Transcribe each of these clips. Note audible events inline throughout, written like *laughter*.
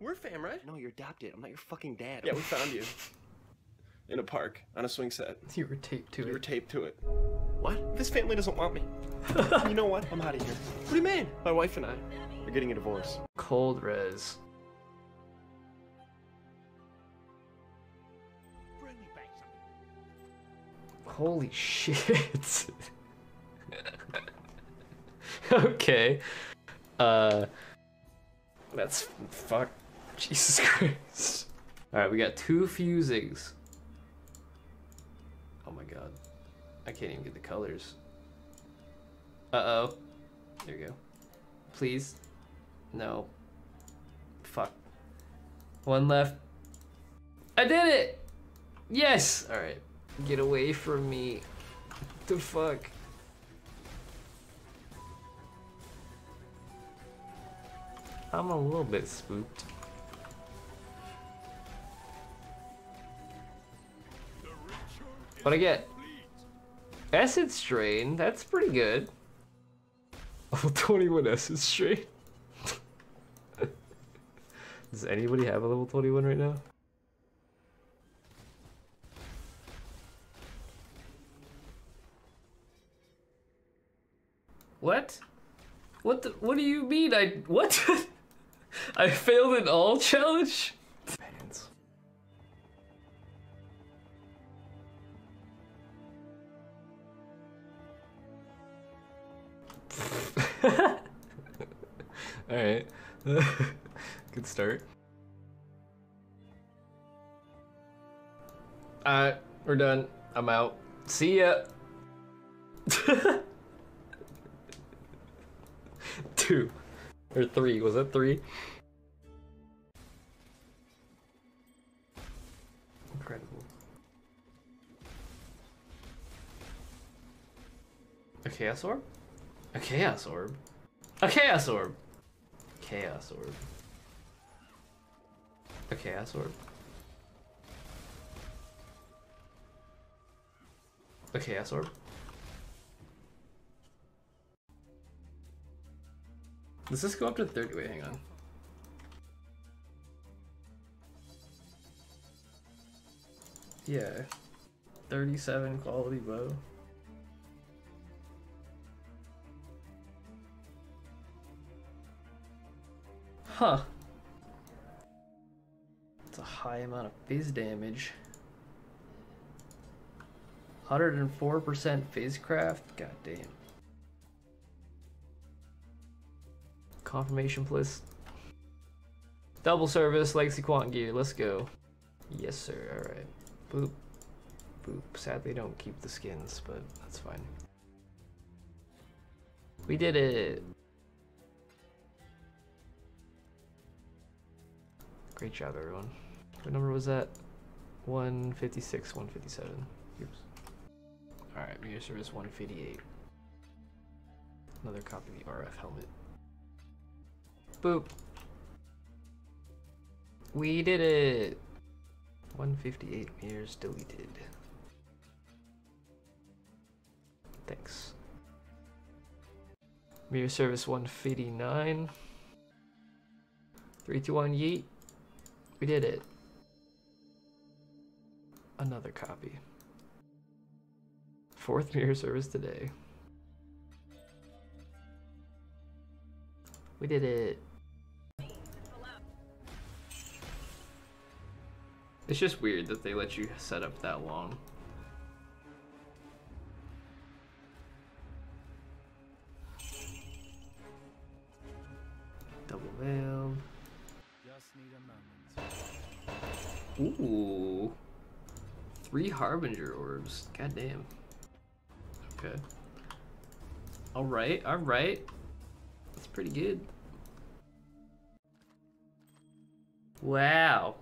We're fam, right? No, you're adopted. I'm not your fucking dad. Yeah, we found you. In a park, on a swing set. *laughs* You were taped to it. You were taped to it. What? This family doesn't want me. *laughs* you know what? I'm out of here. What do you mean? My wife and I are getting a divorce. Cold res. Holy *laughs* shit. okay. Uh that's fuck *laughs* Jesus Christ. Alright, we got two fusings. Oh my god. I can't even get the colors. Uh-oh. There you go. Please. No. Fuck. One left. I did it! Yes! Alright. Get away from me. The fuck? I'm a little bit spooked. What I get? Acid Strain, that's pretty good. *laughs* Level 21 Acid Strain. *laughs* Does anybody have a level 21 right now? What? What the, what do you mean I what? *laughs* I failed an all challenge? Alright. *laughs* Good start. Alright, we're done. I'm out. See ya. *laughs* Two. Or three. Was that three? Incredible. A chaos orb? A chaos orb? A chaos orb! Chaos orb. A chaos orb. A chaos orb. Does this go up to 30? Wait, hang on. Yeah. 37 quality bow. Huh. It's a high amount of phase damage. 104% phase craft? God damn. Confirmation plus. Double service, Legacy Quant Gear, let's go. Yes, sir, alright. Boop. Boop. Sadly, don't keep the skins, but that's fine. We did it! Great job, everyone. What number was that? 156, 157. Oops. Alright, mirror service 158. Another copy of the RF helmet. Boop. We did it! 158 meters deleted. Thanks. Mirror service 159. 321 yeet. We did it. Another copy. Fourth *laughs* mirror service today. We did it. It's just weird that they let you set up that long. Double veiled. Ooh. Three Harbinger orbs. God damn. Okay. Alright, alright. That's pretty good. Wow.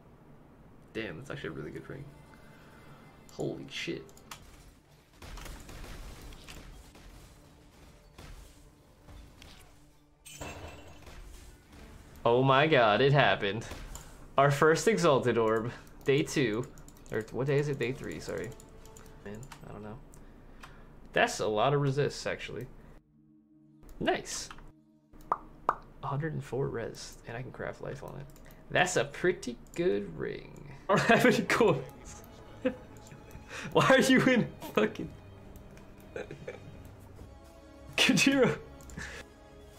Damn, that's actually a really good ring. Holy shit. Oh my god, it happened. Our first Exalted Orb. Day two. Or what day is it? Day three, sorry. Man, I don't know. That's a lot of resists, actually. Nice. 104 res, and I can craft life on it. That's a pretty good ring. I don't have any coins. Why are you in fucking... *laughs* Cadiro?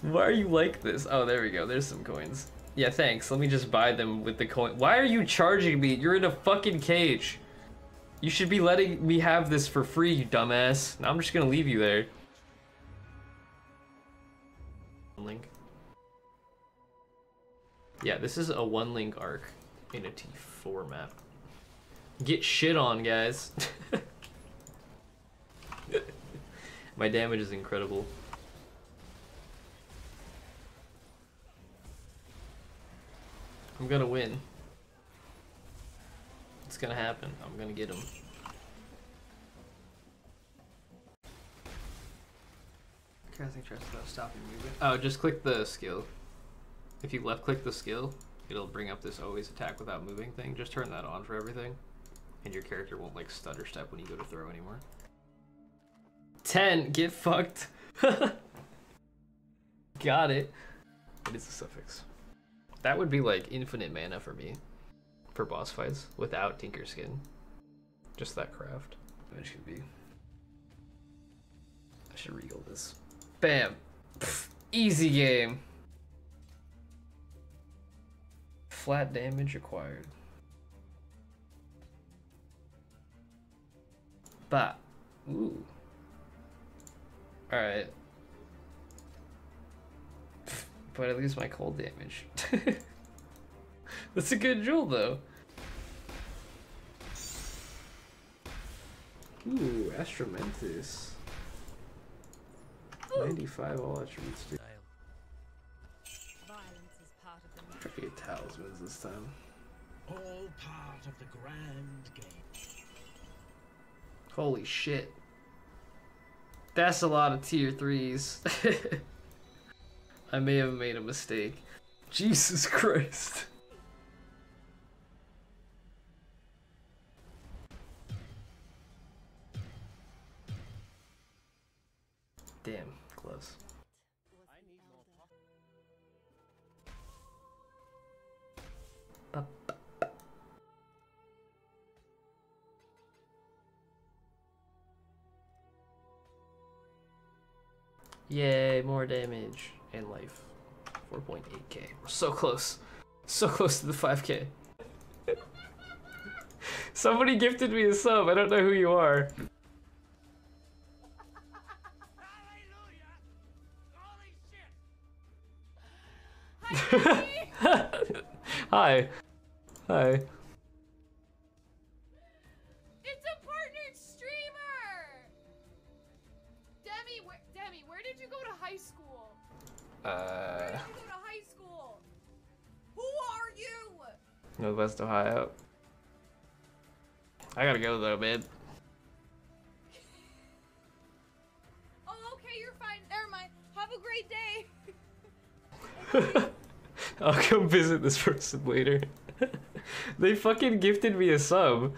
Why are you like this? Oh, there we go. There's some coins. Yeah, thanks. Let me just buy them with the coin. Why are you charging me? You're in a fucking cage. You should be letting me have this for free, you dumbass. Now I'm just gonna leave you there. Link. Yeah, this is a one link arc in a T4 map. Get shit on, guys. *laughs* My damage is incredible. I'm gonna win. It's gonna happen. I'm gonna get him. Casting trust without stopping movement. Oh, just click the skill. If you left click the skill, it'll bring up this always attack without moving thing. Just turn that on for everything. And your character won't like stutter step when you go to throw anymore. 10, get fucked. *laughs* Got it. What is the suffix? That would be like infinite mana for me. For boss fights without Tinkerskin. Just that craft. That should be. I should regal this. Bam! Pff, easy game. Flat damage acquired. But, ooh. Alright. But at least my cold damage. *laughs* That's a good jewel though. Ooh, Astramentis. 95 all attributes. Dude. Violence is part of the Try to get talismans this time. All part of the grand game. Holy shit. That's a lot of tier threes. *laughs* I may have made a mistake. Jesus Christ. Damn, close. Yay, more damage and life. 4.8k. We're so close. So close to the 5k. *laughs* Somebody gifted me a sub. I don't know who you are. *laughs* Hi. Hi. It's a partnered streamer! Demi, Demi, where did you go to high school? Uh, did you go to high school? Who are you? Northwest Ohio. I gotta go though, man. *laughs* Oh, okay, you're fine. Never mind. Have a great day. *laughs* I'll come visit this person later. *laughs* they fucking gifted me a sub.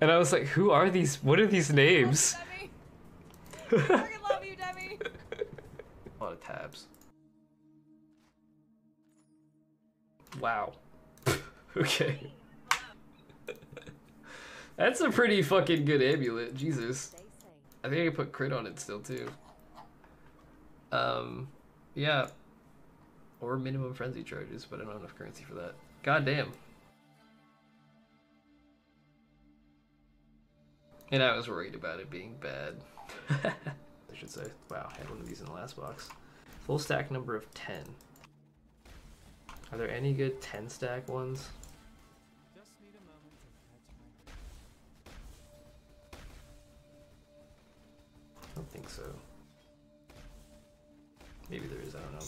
And I was like, who are these? What are these names? Demi. I love you, Demi. A lot of tabs. Wow. *laughs* okay. *laughs* That's a pretty fucking good amulet. Jesus. I think I can put crit on it still too. Um, yeah. Or minimum frenzy charges, but I don't have enough currency for that. God damn. And I was worried about it being bad. *laughs* I should say. Wow, I had one of these in the last box. Full stack number of 10. Are there any good 10 stack ones? I don't think so. Maybe there is, I don't know.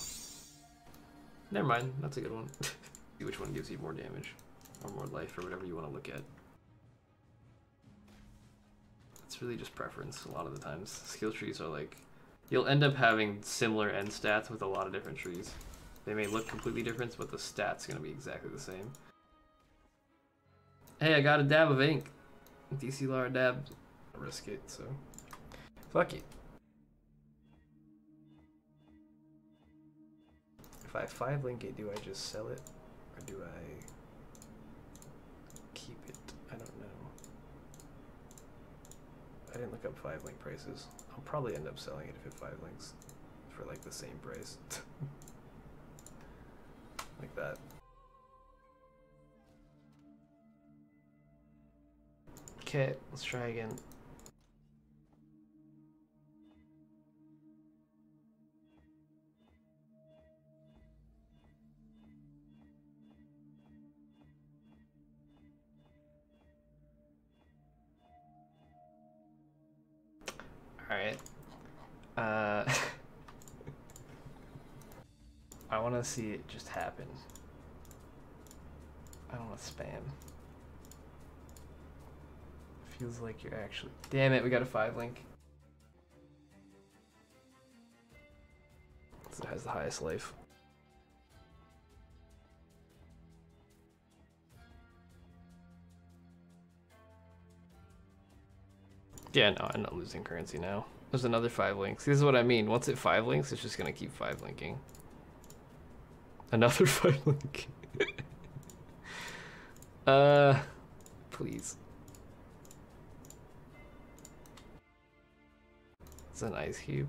Never mind, that's a good one. *laughs* See which one gives you more damage or more life or whatever you want to look at. It's really just preference a lot of the times. Skill trees are like you'll end up having similar end stats with a lot of different trees. They may look completely different, but the stats gonna be exactly the same. Hey, I got a dab of ink. DC Lara dab. Risk it, so fuck it. If I have five Linkade, do I just sell it? Or do I keep it? I don't know. I didn't look up five link prices. I'll probably end up selling it if it five links for like the same price. *laughs* like that. Okay, let's try again. Alright. Uh, I want to see it just happen. I don't want to spam. Feels like you're actually. Damn it, we got a five link. It has the highest life. Yeah, no, I'm not losing currency now. There's another five links. This is what I mean. Once it five links, it's just gonna keep five linking. Another *laughs* five link. *laughs* uh, please. It's an ice cube.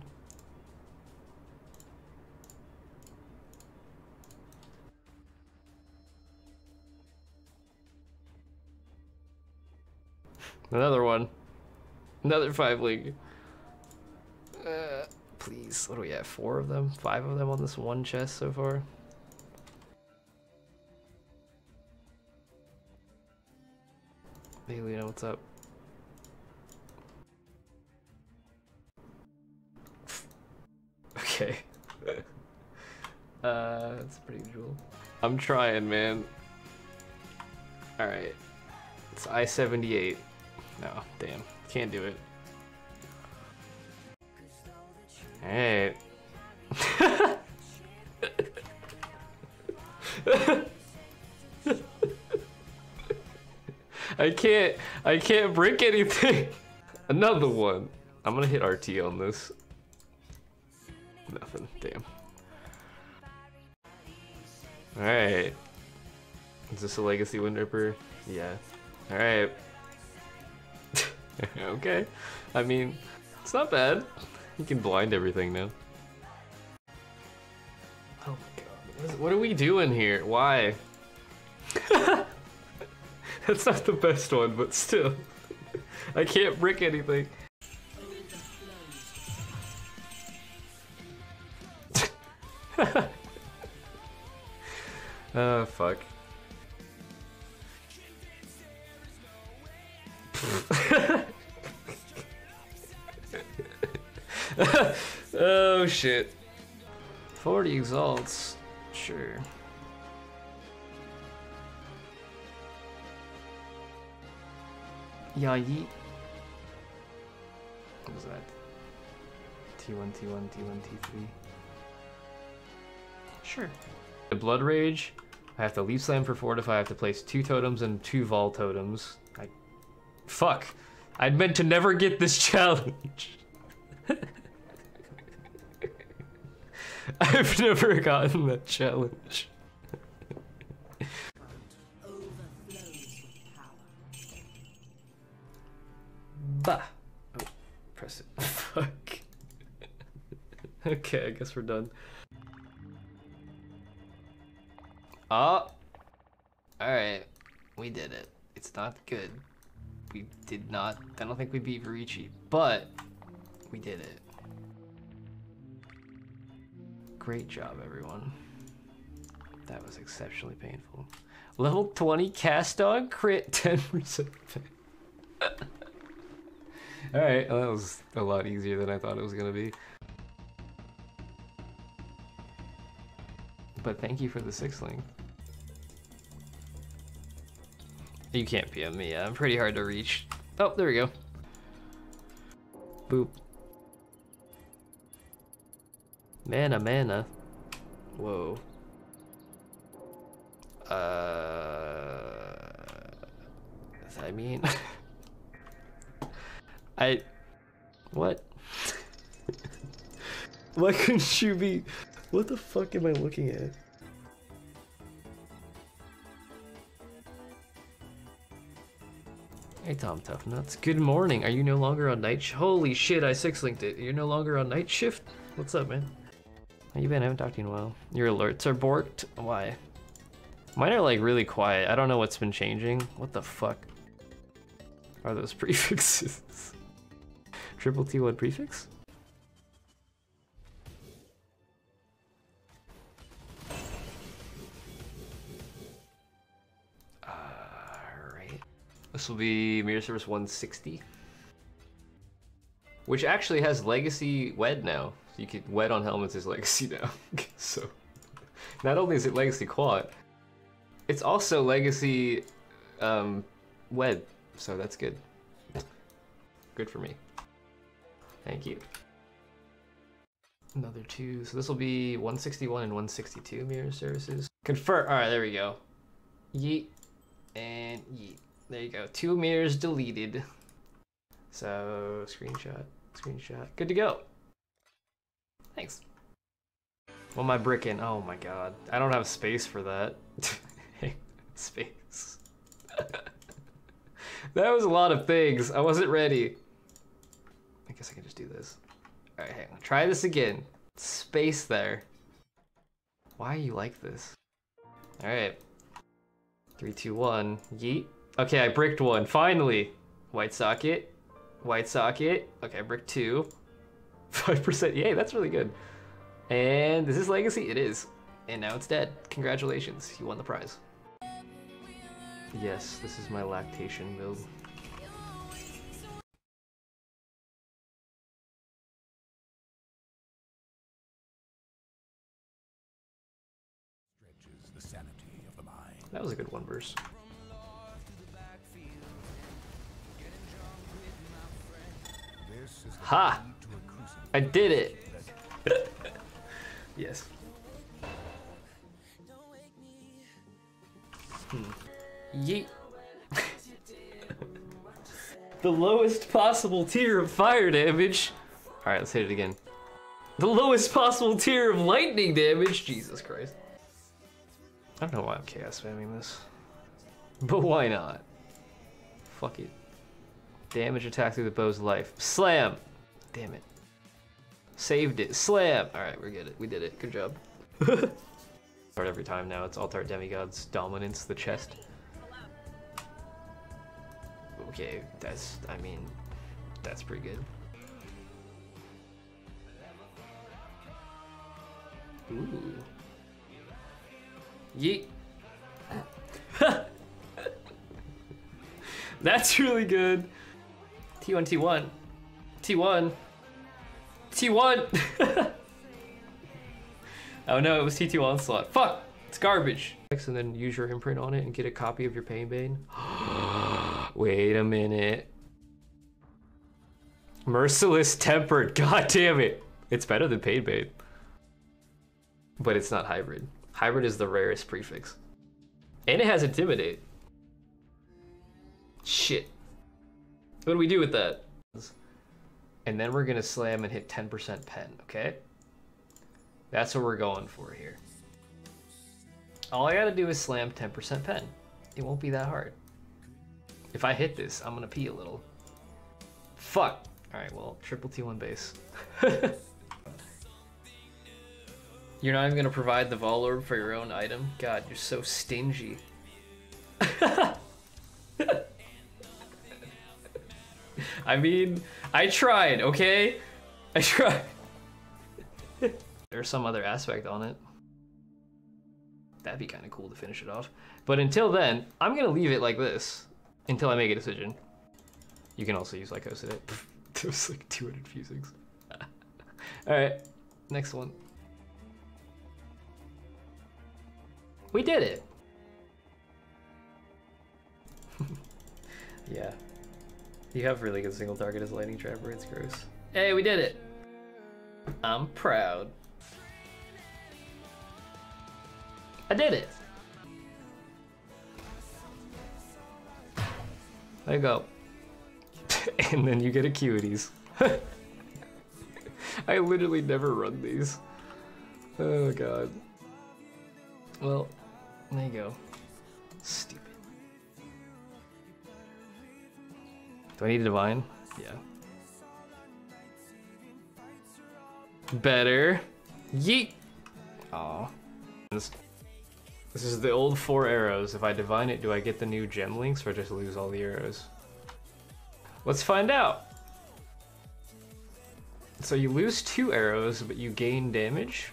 Another one. Another five league. Uh, please. What do we have? Four of them? Five of them on this one chest so far? Hey Lena, what's up? *laughs* Okay. uh, that's pretty cool. I'm trying, man. Alright. It's I-78. No, damn. Can't do it. Alright. I can't I can't break anything. *laughs* Another one. I'm gonna hit RT on this. Nothing. Damn. Alright. Is this a legacy Windripper? Yeah. Alright. *laughs* okay. I mean, it's not bad. You can blind everything now. Oh my god. What are we doing here? Why? *laughs* That's not the best one, but still. *laughs* I can't brick anything. oh, *laughs* fuck. oh shit. 40 exalts. Sure. Yeet. What was that? T1, T1, T1, T3. Sure. The Blood Rage. I have to Leap Slam for four. Fortify. I have to place two totems and two Vaal totems. I. Fuck! I'd meant to never get this *laughs* challenge. *laughs* I've never gotten that challenge. Bah. Oh, press it. *laughs* Fuck. okay, I guess we're done. Oh. Alright. We did it. It's not good. We did not. I don't think we beat Vorici, but we did it. Great job, everyone. That was exceptionally painful. Level 20 cast on crit *laughs* 10%. Alright, well, that was a lot easier than I thought it was gonna be. But thank you for the six link. You can't PM me, yeah. I'm pretty hard to reach. Oh, there we go. Boop. Mana, mana. Whoa. Uh. I mean. *laughs* I. What? *laughs* Why couldn't you be? What the fuck am I looking at? Hey Tom Tough Nuts. Good morning. Are you no longer on night? Holy shit! I six linked it. You're no longer on night shift. What's up, man? How you been? I haven't talked to you in a while. Your alerts are borked. Why? Mine are like really quiet. I don't know what's been changing. What the fuck? Are those *laughs* prefixes? Triple T1 prefix? Alright. This will be Mirror Service 160. Which actually has Legacy WED now. You can WED on helmets is Legacy *laughs* now. so not only is it Legacy Quad, it's also Legacy um, WED. So that's good. Good for me. Thank you. Another two. So this will be 161 and 162 mirror services. Confirm. All right, there we go. Yeet and yeet. There you go. Two mirrors deleted. So screenshot, screenshot. Good to go. Thanks. Well, my brick in. Oh my god. I don't have space for that. *laughs* space. *laughs* that was a lot of things. I wasn't ready. I guess I can just do this. Alright, hang on. Try this again. Space there. Why are you like this? Alright. Three, two, one. Yeet. Okay, I bricked one. Finally. White socket. White socket. Okay, I bricked two. *laughs* 5%. Yay, that's really good. And this is this legacy? It is. And now it's dead. Congratulations. You won the prize. Yes, this is my lactation build. That was a good one verse. Ha! I did it! *laughs* yes. Hmm. Yeet. *laughs* the lowest possible tier of fire damage. Alright, let's hit it again. The lowest possible tier of lightning damage. Jesus Christ. I don't know why I'm chaos spamming this. *laughs* But why not? Fuck it. Damage attack through the bow's life. Slam! Damn it. Saved it. Slam! Alright, we're good. We did it. Good job. *laughs* Start every time now. It's Altar Demigod's dominance, the chest. Okay, that's, I mean, that's pretty good. Ooh. Yeet. *laughs* That's really good. T1, T1. T1. T1! oh no, it was T2 Onslaught. Fuck! It's garbage. And then use your imprint on it and get a copy of your Pain Bane. *gasps* Wait a minute. Merciless Tempered. *laughs* God damn it. It's better than Pain Bane. But it's not hybrid. Hybrid is the rarest prefix. And it has Intimidate. Shit. What do we do with that? And then we're gonna slam and hit 10% pen, okay? That's what we're going for here. All I gotta do is slam 10% pen. It won't be that hard. If I hit this, I'm gonna pee a little. Fuck. Alright, well, triple T1 base. *laughs* You're not even gonna provide the Vaal Orb for your own item? God, you're so stingy. *laughs* I mean, I tried, okay? I tried. *laughs* There's some other aspect on it. That'd be kind of cool to finish it off. But until then, I'm gonna leave it like this until I make a decision. You can also use Lycosid it. *laughs* It was like 200 fusings. Alright, next one. We did it! *laughs* yeah. You have really good single target as lightning trapper, it's gross. Hey, we did it! I'm proud. I did it! There you go. *laughs* and then you get acuities. *laughs* I literally never run these. Oh god. Well, there you go. Stupid. Do I need a divine? Yeah. Better. Yeet! Aw. This this is the old four arrows. If I divine it, do I get the new gem links or just lose all the arrows? Let's find out. So you lose two arrows, but you gain damage.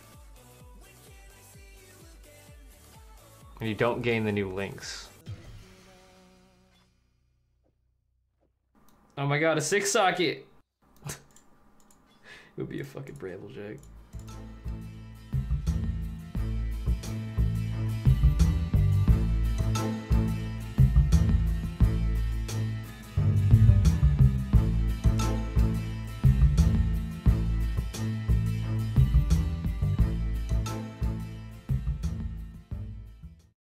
And you don't gain the new links. Oh my god, a six socket! *laughs* it would be a fucking Bramblejack.